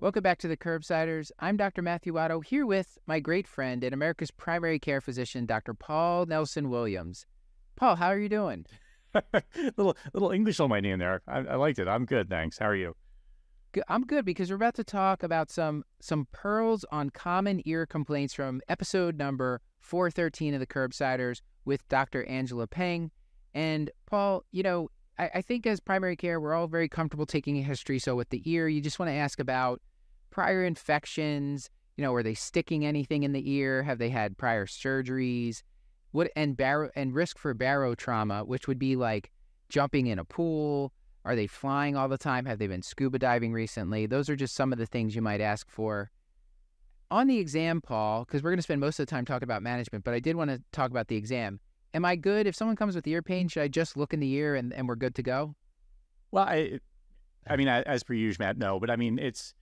Welcome back to the Curbsiders. I'm Dr. Matthew Watto here with my great friend and America's primary care physician, Dr. Paul Nelson Williams. Paul, how are you doing? little little English on my name there. I, I liked it. I'm good, thanks. How are you? I'm good because we're about to talk about some some pearls on common ear complaints from episode number 413 of the Curbsiders with Dr. Angela Peng. And Paul, you know, I, I think as primary care, we're all very comfortable taking a history. So with the ear, you just want to ask about prior infections. You know, are they sticking anything in the ear? Have they had prior surgeries? What and baro and risk for barotrauma, which would be like jumping in a pool. Are they flying all the time? Have they been scuba diving recently? Those are just some of the things you might ask for. On the exam, Paul, because we're going to spend most of the time talking about management, but I did want to talk about the exam. Am I good? If someone comes with ear pain, should I just look in the ear and, and we're good to go? Well, I, I mean, as per usual, Matt, no. But I mean, it's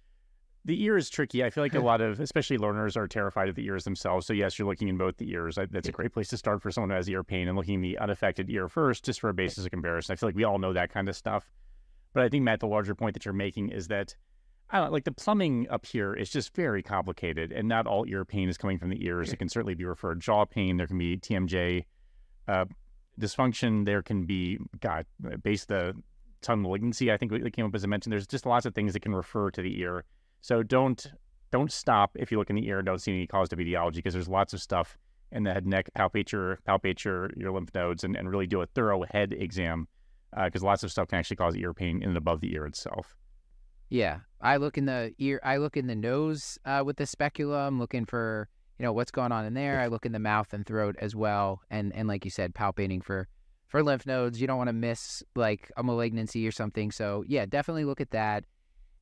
the ear is tricky. I feel like a lot of, especially learners, are terrified of the ears themselves. So yes, you're looking in both the ears. That's a great place to start for someone who has ear pain and looking the unaffected ear first, just for a basis of comparison. I feel like we all know that kind of stuff. But I think Matt, the larger point that you're making is that I don't know, like the plumbing up here is just very complicated, and not all ear pain is coming from the ears. It can certainly be referred jaw pain. There can be TMJ uh, dysfunction. There can be God base the tongue malignancy. I think it came up as I mentioned. There's just lots of things that can refer to the ear. So don't don't stop if you look in the ear and don't see any caused etiology because there's lots of stuff in the head neck. Palpate your palpate your, your lymph nodes and, and really do a thorough head exam because uh, lots of stuff can actually cause ear pain in and above the ear itself. Yeah, I look in the ear. I look in the nose uh, with the speculum, looking for you know what's going on in there. I look in the mouth and throat as well, and and like you said, palpating for for lymph nodes. You don't want to miss like a malignancy or something. So yeah, definitely look at that.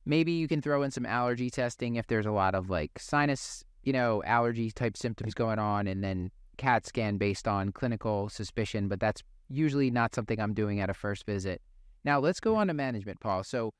Maybe you can throw in some allergy testing if there's a lot of like sinus, you know, allergy type symptoms going on, and then CAT scan based on clinical suspicion. But that's usually not something I'm doing at a first visit. Now let's go mm. on to management, Paul. So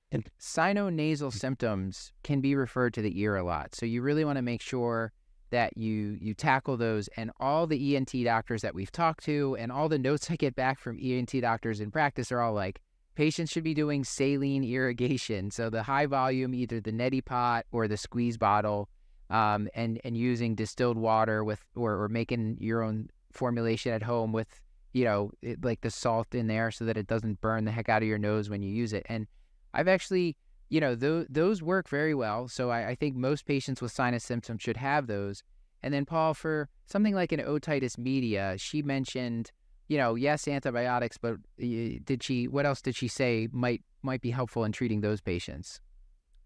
sinonasal mm. symptoms can be referred to the ear a lot. So you really want to make sure that you you tackle those and all the ENT doctors that we've talked to and all the notes I get back from ENT doctors in practice are all like patients should be doing saline irrigation. So the high volume, either the neti pot or the squeeze bottle, um, and and using distilled water with or, or making your own formulation at home with you know, it, like the salt in there so that it doesn't burn the heck out of your nose when you use it. And I've actually, you know, th- those work very well. So I, I think most patients with sinus symptoms should have those. And then, Paul, for something like an otitis media, she mentioned, you know, yes, antibiotics, but did she? What else did she say might might be helpful in treating those patients?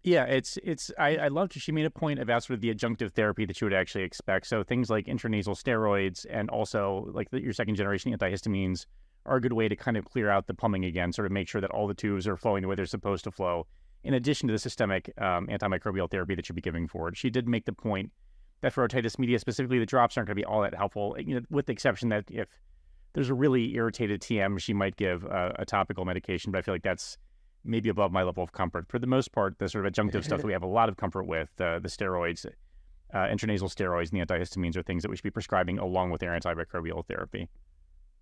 Yeah, it's it's I, I loved she made a point about sort of the adjunctive therapy that you would actually expect. So things like intranasal steroids and also like the, your second generation antihistamines are a good way to kind of clear out the plumbing again, sort of make sure that all the tubes are flowing the way they're supposed to flow. In addition to the systemic um, antimicrobial therapy that you'd be giving for it, she did make the point that for otitis media specifically, the drops aren't going to be all that helpful. You know, with the exception that if there's a really irritated TM, she might give a, a topical medication, but I feel like that's maybe above my level of comfort. For the most part, the sort of adjunctive stuff that we have a lot of comfort with, uh, the steroids, uh, intranasal steroids, and the antihistamines are things that we should be prescribing along with their antimicrobial therapy.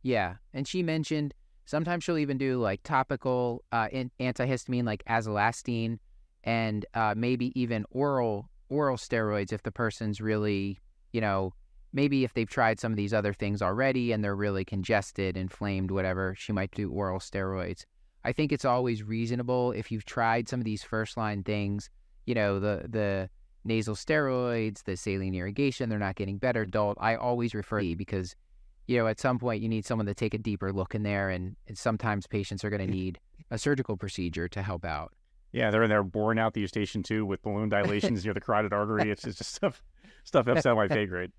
Yeah, and she mentioned sometimes she'll even do like topical uh, antihistamine like azelastine, and uh, maybe even oral oral steroids if the person's really, you know, maybe if they've tried some of these other things already and they're really congested, inflamed, whatever, she might do oral steroids. I think it's always reasonable if you've tried some of these first line things, you know, the the nasal steroids, the saline irrigation, they're not getting better. Adult, I always refer to because, you know, at some point you need someone to take a deeper look in there, and, and sometimes patients are going to need a surgical procedure to help out. Yeah, they're in there boring out the eustachian tube with balloon dilations near the carotid artery. It's just stuff stuff that's out my pay grade.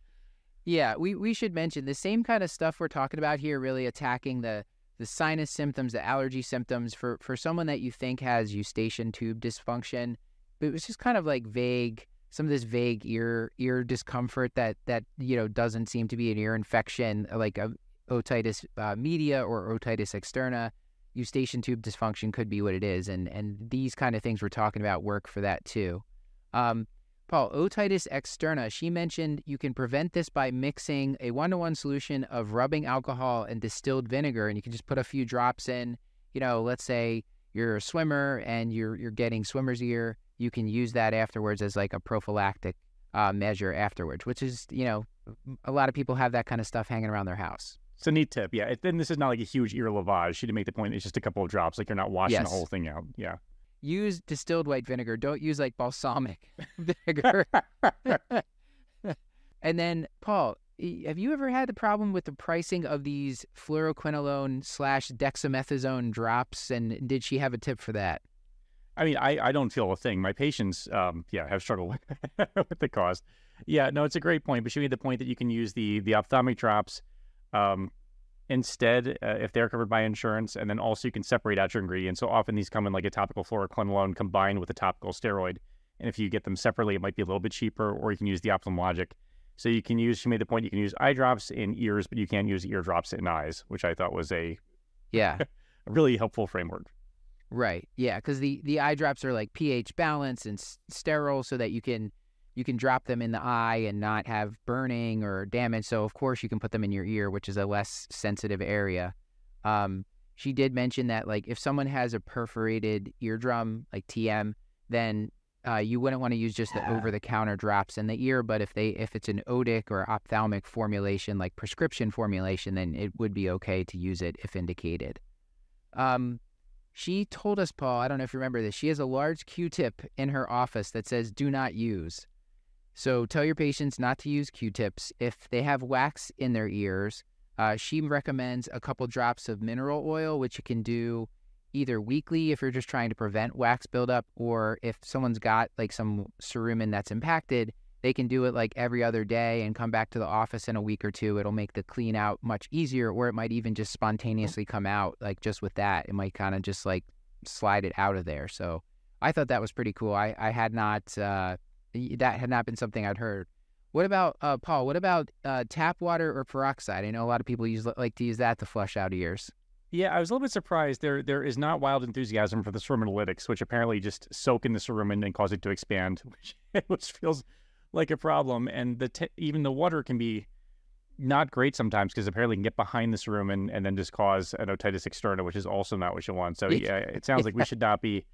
Yeah, we, we should mention the same kind of stuff we're talking about here, really attacking the the sinus symptoms, the allergy symptoms for, for someone that you think has eustachian tube dysfunction. But it was just kind of like vague, some of this vague ear ear discomfort that that you know doesn't seem to be an ear infection, like a otitis uh, media or otitis externa. Eustachian tube dysfunction could be what it is, and and these kind of things we're talking about work for that too. Um, Paul, otitis externa, she mentioned you can prevent this by mixing a one to one solution of rubbing alcohol and distilled vinegar, and you can just put a few drops in. You know, let's say you're a swimmer and you're you're getting swimmer's ear. you can use that afterwards as like a prophylactic uh, measure afterwards, which is you know a lot of people have that kind of stuff hanging around their house. It's a neat tip. Yeah. Then this is not like a huge ear lavage. She did make the point. It's just a couple of drops. Like you're not washing Yes. the whole thing out. Yeah. Use distilled white vinegar. Don't use like balsamic vinegar. and then, Paul, have you ever had the problem with the pricing of these fluoroquinolone slash dexamethasone drops? And did she have a tip for that? I mean, I, I don't feel a thing. My patients, um, yeah, have struggled with the cost. Yeah, no, it's a great point. But she made the point that you can use the the ophthalmic drops um, instead uh, if they're covered by insurance, and then also you can separate out your ingredients. So often these come in like a topical fluoroquinolone combined with a topical steroid, and if you get them separately, it might be a little bit cheaper. Or you can use the ophthalmologic. So you can use. She made the point you can use eye drops in ears, but you can't use ear drops in eyes, which I thought was a, Yeah. a really helpful framework. Right. Yeah, because the the eye drops are like pH balanced and sterile, so that you can you can drop them in the eye and not have burning or damage. So of course you can put them in your ear, which is a less sensitive area. Um, she did mention that like if someone has a perforated eardrum, like TM, then uh, you wouldn't want to use just the over the counter drops in the ear. But if they if it's an otic or ophthalmic formulation, like prescription formulation, then it would be okay to use it if indicated. Um, she told us, Paul, I don't know if you remember this, she has a large Q tip in her office that says do not use. So tell your patients not to use Q tips. If they have wax in their ears, uh, she recommends a couple drops of mineral oil, which you can do either weekly if you're just trying to prevent wax buildup, or if someone's got like some cerumen that's impacted, they can do it like every other day and come back to the office in a week or two. It'll make the clean out much easier, or it might even just spontaneously come out, like just with that. It might kind of just like slide it out of there. So I thought that was pretty cool. I, I had not, uh, that had not been something I'd heard. What about, uh, Paul, what about uh, tap water or peroxide? I know a lot of people use like to use that to flush out ears. Yeah, I was a little bit surprised. There, there is not wild enthusiasm for the ceruminolytics, which apparently just soak in the cerumen and cause it to expand, which, which feels like a problem. And the t- even the water can be not great sometimes because apparently it can get behind the cerumen and then just cause an otitis externa, which is also not what you want. So yeah, it sounds like we should not be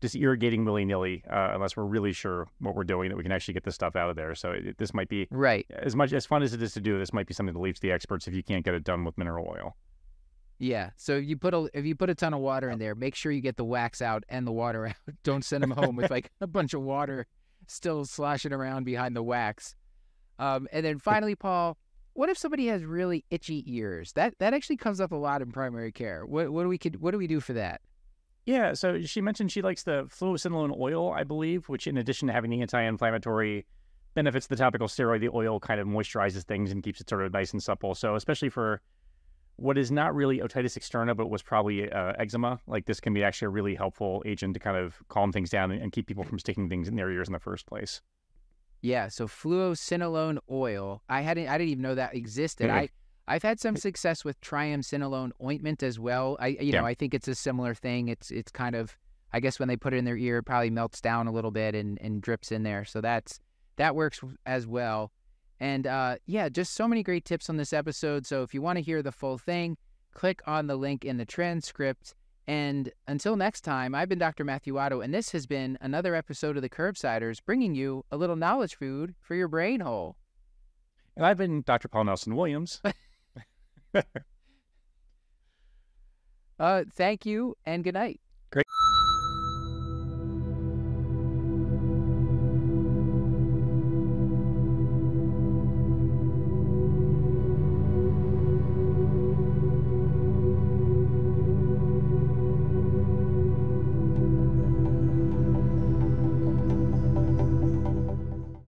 just irrigating willy nilly uh, unless we're really sure what we're doing that we can actually get this stuff out of there. So it, this might be Right. as much as fun as it is to do. This might be something to leave to the experts if you can't get it done with mineral oil. Yeah. So you put a if you put a ton of water in there, make sure you get the wax out and the water out. Don't send them home with like a bunch of water still sloshing around behind the wax. Um, and then finally, Paul, what if somebody has really itchy ears? That that actually comes up a lot in primary care. What what do we could what do we do for that? Yeah, so she mentioned she likes the fluocinolone oil, I believe, which in addition to having the anti-inflammatory benefits of the topical steroid, the oil kind of moisturizes things and keeps it sort of nice and supple. So especially for what is not really otitis externa, but was probably uh, eczema, like this can be actually a really helpful agent to kind of calm things down and, and keep people from sticking things in their ears in the first place. Yeah. So fluocinolone oil. I hadn't I didn't even know that existed. Mhm. I I've had some success with triamcinolone ointment as well. I you know I think it's a similar thing. It's it's kind of I guess when they put it in their ear, it probably melts down a little bit and and drips in there. So that's that works as well. And uh, yeah, just so many great tips on this episode. So if you want to hear the full thing, click on the link in the transcript. And until next time, I've been Dr. Matthew Watto, and this has been another episode of the Curbsiders, bringing you a little knowledge food for your brain hole. And I've been Dr. Paul Nelson Williams. Uh, thank you and good night. Great.